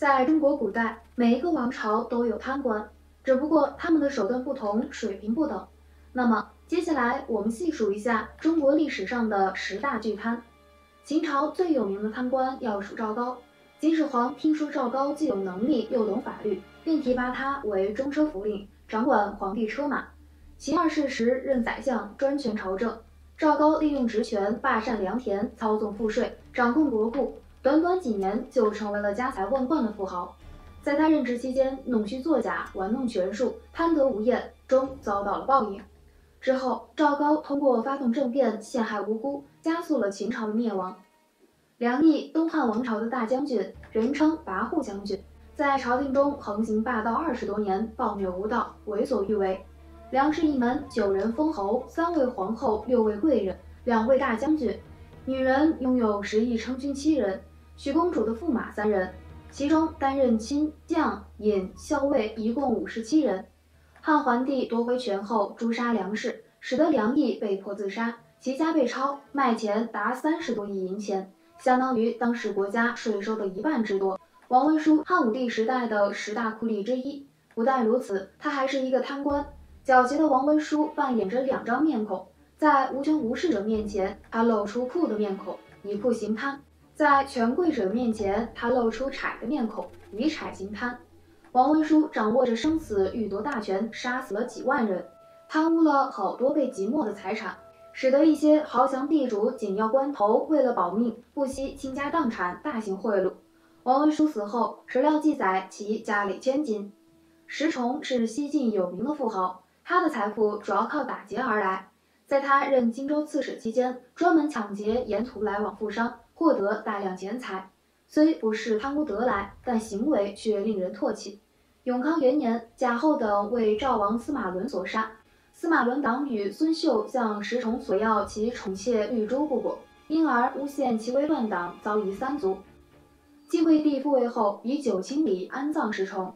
在中国古代，每一个王朝都有贪官，只不过他们的手段不同，水平不等。那么，接下来我们细数一下中国历史上的十大巨贪。秦朝最有名的贪官要数赵高。秦始皇听说赵高既有能力又懂法律，并提拔他为中车府令，掌管皇帝车马。秦二世时任宰相，专权朝政。赵高利用职权霸占良田，操纵赋税，掌控国库。短短几年就成为了家财万贯的富豪，在他任职期间弄虚作假、玩弄权术、贪得无厌，终遭到了报应。之后，赵高通过发动政变陷害无辜，加速了秦朝的灭亡。梁毅，东汉王朝的大将军，人称跋扈将军，在朝廷中横行霸道二十多年，暴虐无道，为所欲为。梁氏一门九人封侯，三位皇后，六位贵人，两位大将军，女人拥有十亿成群妻人。许公主的驸马三人，其中担任亲将、尹、校尉一共五十七人。汉桓帝夺回权后，诛杀梁氏，使得梁毅被迫自杀，其家被抄，卖钱达三十多亿银钱，相当于当时国家税收的一半之多。王文书，汉武帝时代的十大酷吏之一。不但如此，他还是一个贪官。狡黠的王文书扮演着两张面孔，在无权无势者面前，他露出酷的面孔，以酷行贪。在权贵者面前，他露出豺的面孔，以豺行贪。王文书掌握着生死欲夺大权，杀死了几万人，贪污了好多被即没的财产，使得一些豪强地主紧要关头为了保命，不惜倾家荡产，大行贿赂。王文书死后，史料记载其家里千金。石崇是西晋有名的富豪，他的财富主要靠打劫而来。在他任荆州刺史期间，专门抢劫沿途来往富商。获得大量钱财，虽不是贪污得来，但行为却令人唾弃。永康元年，贾后等为赵王司马伦所杀，司马伦党羽孙秀向石崇索要其宠妾玉珠不果，因而诬陷其为乱党，遭夷三族。晋惠帝复位后，以九卿礼安葬石崇。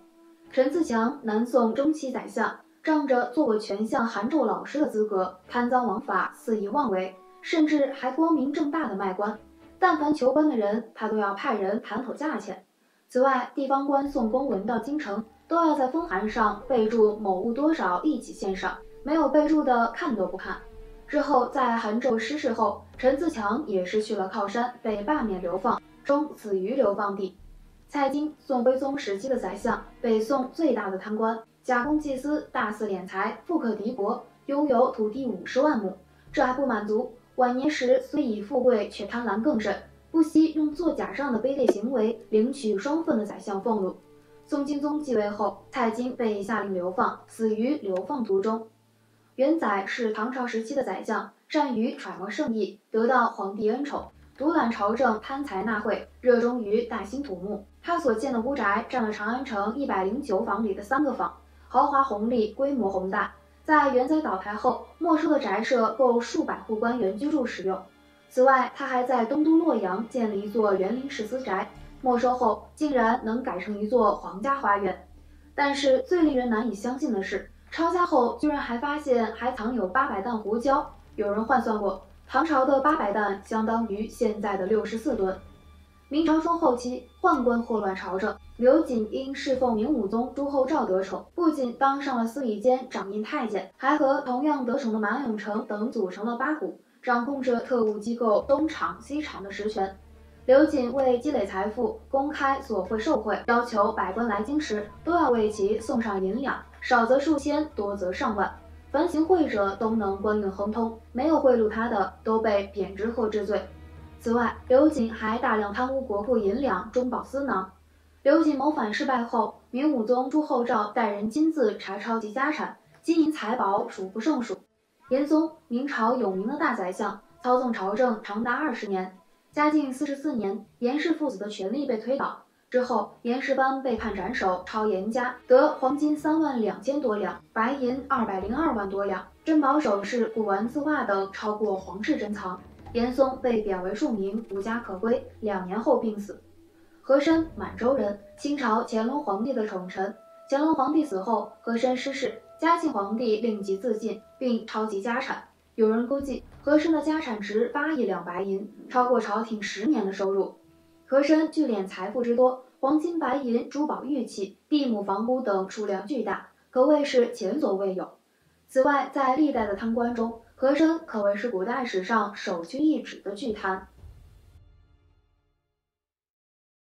陈自强，南宋中期宰相，仗着做过权相韩胄老师的资格，贪赃枉法，肆意妄为，甚至还光明正大的卖官。但凡求官的人，他都要派人谈妥价钱。此外，地方官送公文到京城，都要在封函上备注某物多少，一起献上。没有备注的，看都不看。之后，在韩胄失事后，陈自强也失去了靠山，被罢免流放，终死于流放地。蔡京，宋徽宗时期的宰相，北宋最大的贪官，假公济私，大肆敛财，富可敌国，拥有土地五十万亩。这还不满足。晚年时虽已富贵，却贪婪更甚，不惜用作假账的卑劣行为领取双份的宰相俸禄。宋钦宗继位后，蔡京被下令流放，死于流放途中。元载是唐朝时期的宰相，善于揣摩圣意，得到皇帝恩宠，独揽朝政，贪财纳贿，热衷于大兴土木。他所建的屋宅占了长安城一百零九坊里的三个坊，豪华宏丽，规模宏大。在元载倒台后，没收的宅舍够数百户官员居住使用。此外，他还在东都洛阳建了一座园林式私宅，没收后竟然能改成一座皇家花园。但是最令人难以相信的是，抄家后居然还发现还藏有八百担胡椒。有人换算过，唐朝的八百担相当于现在的六十四吨。明朝中后期，宦官祸乱朝政。刘瑾因侍奉明武宗朱厚照得宠，不仅当上了司礼监掌印太监，还和同样得宠的马永成等组成了八股，掌控着特务机构东厂西厂的实权。刘瑾为积累财富，公开索贿受贿，要求百官来京时都要为其送上银两，少则数千，多则上万。凡行贿者都能官运亨通，没有贿赂他的都被贬职或治罪。此外，刘瑾还大量贪污国库银两，中饱私囊。刘瑾谋反失败后，明武宗朱厚照带人亲自查抄其家产，金银财宝数不胜数。严嵩，明朝有名的大宰相，操纵朝政长达二十年。嘉靖四十四年，严氏父子的权力被推倒之后，严世蕃被判斩首，抄严家得黄金三万两千多两，白银二百零二万多两，珍宝首饰、古玩字画等超过皇室珍藏。严嵩被贬为庶民无家可归两年后病死。和珅满洲人清朝乾隆皇帝的宠臣。乾隆皇帝死后和珅失势嘉庆皇帝令其自尽并抄袭家产。有人估计和珅的家产值八亿两白银超过朝廷十年的收入。和珅聚敛财富之多黄金白银珠宝玉器地亩房屋等数量巨大可谓是前所未有。此外在历代的贪官中和珅可谓是古代史上首屈一指的巨贪。